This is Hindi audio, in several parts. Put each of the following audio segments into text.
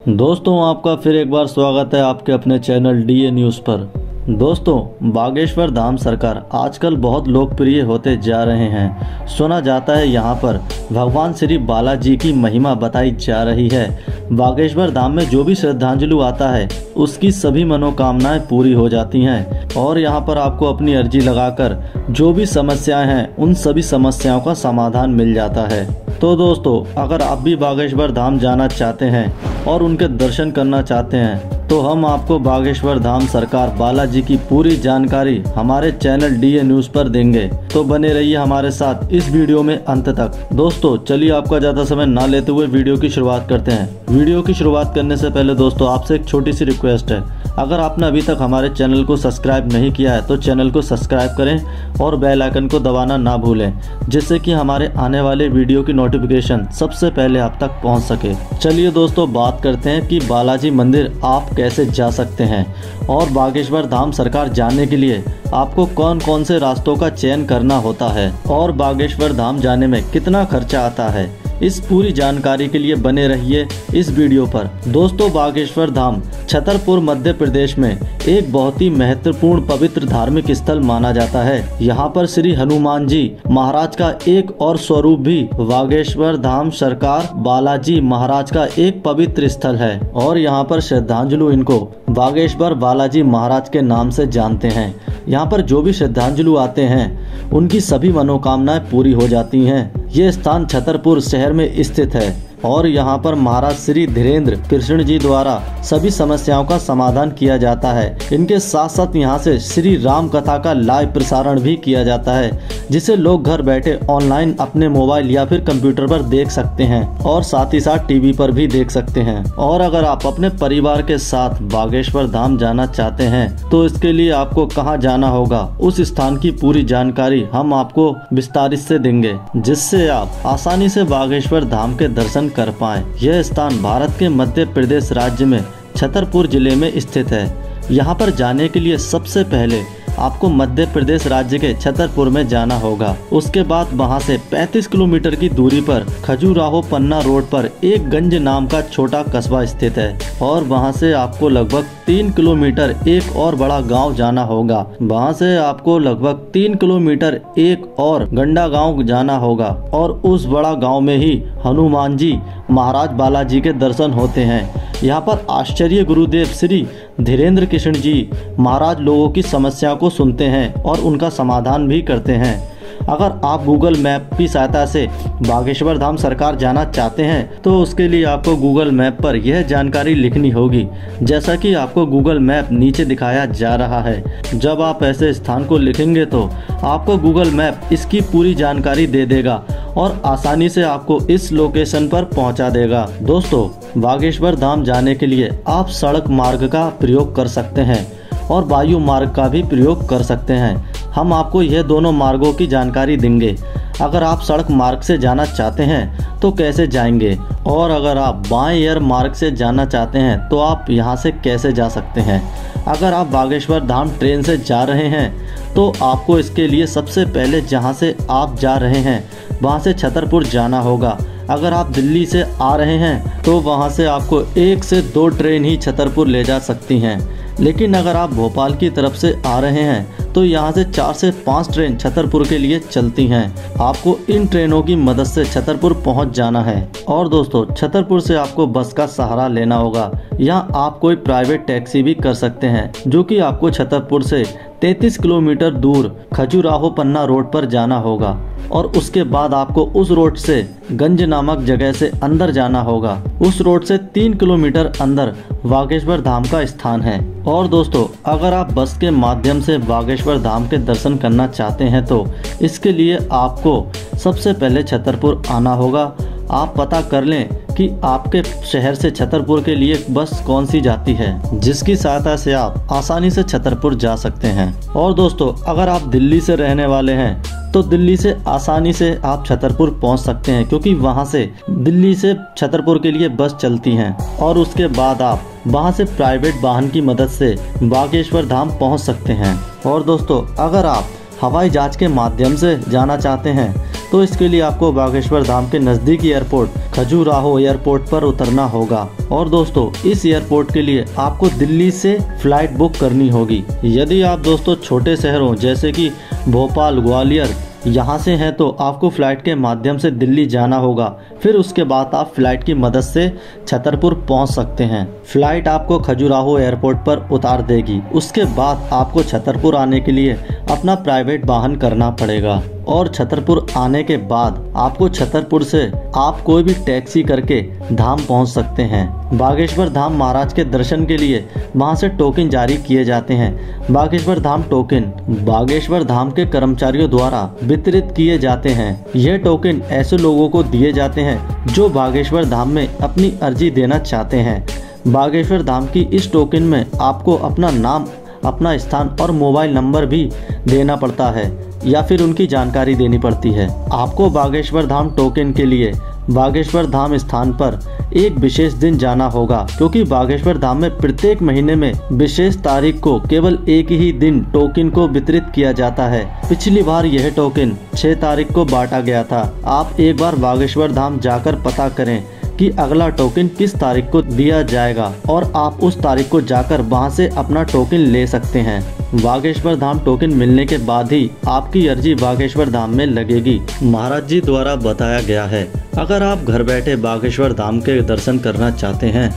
दोस्तों, आपका फिर एक बार स्वागत है आपके अपने चैनल डीए न्यूज़ पर। दोस्तों, बागेश्वर धाम सरकार आजकल बहुत लोकप्रिय होते जा रहे हैं। सुना जाता है यहाँ पर, भगवान श्री बालाजी की महिमा बताई जा रही है। बागेश्वर धाम में जो भी श्रद्धांजलि आता है, उसकी सभी मनोकामनाएँ पूरी हो जाती हैं। और यहाँ पर आपको अपनी अर्जी लगाकर, जो भी समस्याएँ हैं, उन सभी समस्याओं का समाधान मिल जाता है। तो दोस्तों, अगर आप भी बागेश्वर धाम जाना चाहते हैं और उनके दर्शन करना चाहते हैं। तो हम आपको बागेश्वर धाम सरकार बालाजी की पूरी जानकारी हमारे चैनल डीए न्यूज़ पर देंगे। तो बने रहिए हमारे साथ इस वीडियो में अंत तक। दोस्तों, चलिए आपका ज़्यादा समय ना लेते हुए वीडियो की शुरुआत करते हैं। वीडियो की शुरुआत करने से पहले दोस्तों, आपसे एक छोटी सी रिक्वेस्ट है। अगर आपने अभी तक हमारे चैनल को सब्सक्राइब नहीं किया है तो चैनल को सब्सक्राइब करें और बेल आइकन को दबाना ना भूलें, जिससे कि हमारे आने वाले वीडियो की नोटिफिकेशन सबसे पहले आप तक पहुँच सके। चलिए दोस्तों, बात करते हैं कि बालाजी मंदिर आप कैसे जा सकते हैं और बागेश्वर धाम सरकार जाने के लिए आपको कौन कौन से रास्तों का चयन करना होता है और बागेश्वर धाम जाने में कितना खर्चा आता है। इस पूरी जानकारी के लिए बने रहिए इस वीडियो पर। दोस्तों बागेश्वर धाम, छतरपुर, मध्य प्रदेश में एक बहुत ही महत्वपूर्ण पवित्र धार्मिक स्थल माना जाता है। यहाँ पर श्री हनुमान जी महाराज का एक और स्वरूप भी बागेश्वर धाम सरकार बालाजी महाराज का एक पवित्र स्थल है और यहाँ पर श्रद्धांजलि इनको बागेश्वर बालाजी महाराज के नाम से जानते हैं। यहाँ पर जो भी श्रद्धांजलि आते हैं, उनकी सभी मनोकामनाएँ पूरी हो जाती हैं। ये स्थान छतरपुर शहर में स्थित है। और यहाँ पर महाराज श्री धीरेन्द्र कृष्ण जी द्वारा सभी समस्याओं का समाधान किया जाता है। इनके साथ साथ यहाँ से श्री राम कथा का लाइव प्रसारण भी किया जाता है, जिसे लोग घर बैठे ऑनलाइन अपने मोबाइल या फिर कंप्यूटर पर देख सकते हैं और साथ ही साथ टीवी पर भी देख सकते हैं। और अगर आप अपने परिवार के साथ बागेश्वर धाम जाना चाहते हैं तो इसके लिए आपको कहाँ जाना होगा? उस स्थान की पूरी जानकारी हम आपको विस्तारित से देंगे, जिससे आप आसानी से बागेश्वर धाम के दर्शन कर पाए। यह स्थान भारत के मध्य प्रदेश राज्य में छतरपुर ज़िले में स्थित है। यहाँ पर जाने के लिए सबसे पहले आपको मध्य प्रदेश राज्य के छतरपुर में जाना होगा। उसके बाद वहाँ से 35 किलोमीटर की दूरी पर खजूराहो पन्ना रोड पर एक गंज नाम का छोटा कस्बा स्थित है और वहाँ से आपको लगभग तीन किलोमीटर एक और बड़ा गाँव जाना होगा। वहाँ से आपको लगभग तीन किलोमीटर एक और गंडा गाँव जाना होगा और उस बड़ा गाँव में ही हनुमान जी, महाराज बालाजी के दर्शन होते हैं। यहाँ पर आश्चर्य गुरुदेव श्री धीरेन्द्र कृष्ण जी महाराज लोगों की समस्या को सुनते हैं और उनका समाधान भी करते हैं। अगर आप गूगल मैप की सहायता से बागेश्वर धाम सरकार जाना चाहते हैं तो उसके लिए आपको गूगल मैप पर यह जानकारी लिखनी होगी। जैसा कि आपको गूगल मैप नीचे दिखाया जा रहा है। जब आप ऐसे स्थान को लिखेंगे तो आपको गूगल मैप इसकी पूरी जानकारी दे देगा और आसानी से आपको इस लोकेशन पर पहुँचा देगा। दोस्तों, बागेश्वर धाम जाने के लिए आप सड़क मार्ग का प्रयोग कर सकते हैं और वायु मार्ग का भी प्रयोग कर सकते हैं। हम आपको यह दोनों मार्गों की जानकारी देंगे। अगर आप सड़क मार्ग से जाना चाहते हैं तो कैसे जाएँगे? और अगर आप बाएँ एयर मार्ग से जाना चाहते हैं तो आप यहाँ से कैसे जा सकते हैं? अगर आप बागेश्वर धाम ट्रेन से जा रहे हैं तो आपको इसके लिए सबसे पहले जहाँ से आप जा रहे हैं, वहाँ से छतरपुर जाना होगा। अगर आप दिल्ली से आ रहे हैं तो वहाँ से आपको एक से दो ट्रेन ही छतरपुर ले जा सकती हैं। लेकिन अगर आप भोपाल की तरफ़ से आ रहे हैं तो यहाँ से चार से पाँच ट्रेन छतरपुर के लिए चलती हैं। आपको इन ट्रेनों की मदद से छतरपुर पहुँच जाना है। और दोस्तों, छतरपुर से आपको बस का सहारा लेना होगा। या आप कोई प्राइवेट टैक्सी भी कर सकते हैं, जो कि आपको छतरपुर से 33 किलोमीटर दूर खजुराहो पन्ना रोड पर जाना होगा और उसके बाद आपको उस रोड से गंज नामक जगह से अंदर जाना होगा। उस रोड से तीन किलोमीटर अंदर बागेश्वर धाम का स्थान है। और दोस्तों, अगर आप बस के माध्यम से बागेश्वर धाम के दर्शन करना चाहते हैं तो इसके लिए आपको सबसे पहले छतरपुर आना होगा। आप पता कर लें कि आपके शहर से छतरपुर के लिए बस कौन सी जाती है, जिसकी सहायता से आप आसानी से छतरपुर जा सकते हैं। और दोस्तों, अगर आप दिल्ली से रहने वाले हैं तो दिल्ली से आसानी से आप छतरपुर पहुँच सकते हैं, क्योंकि वहाँ से दिल्ली से छतरपुर के लिए बस चलती हैं। और उसके बाद आप वहाँ से प्राइवेट वाहन की मदद से बागेश्वर धाम पहुँच सकते हैं। और दोस्तों, अगर आप हवाई जहाज़ के माध्यम से जाना चाहते हैं तो इसके लिए आपको बागेश्वर धाम के नजदीकी एयरपोर्ट खजूराहो एयरपोर्ट पर उतरना होगा। और दोस्तों, इस एयरपोर्ट के लिए आपको दिल्ली से फ़्लाइट बुक करनी होगी। यदि आप दोस्तों छोटे शहरों जैसे कि भोपाल, ग्वालियर, यहाँ से हैं तो आपको फ़्लाइट के माध्यम से दिल्ली जाना होगा। फिर उसके बाद आप फ़्लाइट की मदद से छतरपुर पहुँच सकते हैं। फ़्लाइट आपको खजुराहो एयरपोर्ट पर उतार देगी। उसके बाद आपको छतरपुर आने के लिए अपना प्राइवेट वाहन करना पड़ेगा। और छतरपुर आने के बाद आपको छतरपुर से आप कोई भी टैक्सी करके धाम पहुँच सकते हैं। बागेश्वर धाम महाराज के दर्शन के लिए वहाँ से टोकन जारी किए जाते हैं। बागेश्वर धाम टोकन, बागेश्वर धाम के कर्मचारियों द्वारा वितरित किए जाते हैं। यह टोकन ऐसे लोगों को दिए जाते हैं जो बागेश्वर धाम में अपनी अर्जी देना चाहते हैं। बागेश्वर धाम की इस टोकन में आपको अपना नाम, अपना स्थान और मोबाइल नंबर भी देना पड़ता है। या फिर उनकी जानकारी देनी पड़ती है। आपको बागेश्वर धाम टोकन के लिए बागेश्वर धाम स्थान पर एक विशेष दिन जाना होगा, क्योंकि बागेश्वर धाम में प्रत्येक महीने में विशेष तारीख को केवल एक ही दिन टोकन को वितरित किया जाता है। पिछली बार यह टोकन 6 तारीख को बांटा गया था। आप एक बार बागेश्वर धाम जाकर पता करें। कि अगला टोकन किस तारीख को दिया जाएगा और आप उस तारीख को जाकर वहाँ से अपना टोकन ले सकते हैं। बागेश्वर धाम टोकन मिलने के बाद ही आपकी अर्जी बागेश्वर धाम में लगेगी। महाराज जी द्वारा बताया गया है, अगर आप घर बैठे बागेश्वर धाम के दर्शन करना चाहते हैं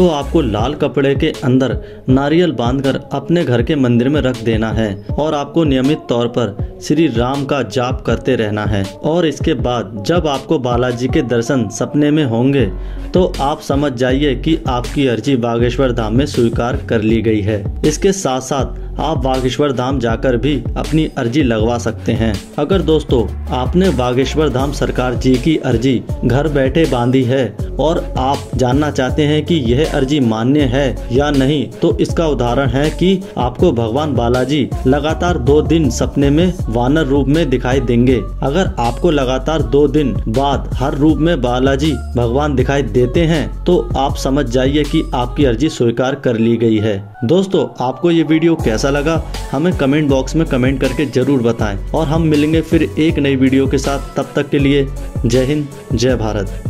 तो आपको लाल कपड़े के अंदर नारियल बांधकर अपने घर के मंदिर में रख देना है और आपको नियमित तौर पर श्री राम का जाप करते रहना है। और इसके बाद जब आपको बालाजी के दर्शन सपने में होंगे तो आप समझ जाइए कि आपकी अर्जी बागेश्वर धाम में स्वीकार कर ली गई है। इसके साथ साथ आप बागेश्वर धाम जाकर भी अपनी अर्जी लगवा सकते हैं। अगर दोस्तों, आपने बागेश्वर धाम सरकार जी की अर्जी घर बैठे बांधी है और आप जानना चाहते हैं कि यह अर्जी मान्य है या नहीं तो इसका उदाहरण है कि आपको भगवान बालाजी लगातार दो दिन सपने में वानर रूप में दिखाई देंगे। अगर आपको लगातार दो दिन बाद हर रूप में बालाजी भगवान दिखाई देते हैं तो आप समझ जाइए कि आपकी अर्जी स्वीकार कर ली गई है। दोस्तों, आपको ये वीडियो कैसा लगा, हमें कमेंट बॉक्स में कमेंट करके ज़रूर बताएँ। और हम मिलेंगे फिर एक नई वीडियो के साथ। तब तक के लिए जय हिंद, जय भारत।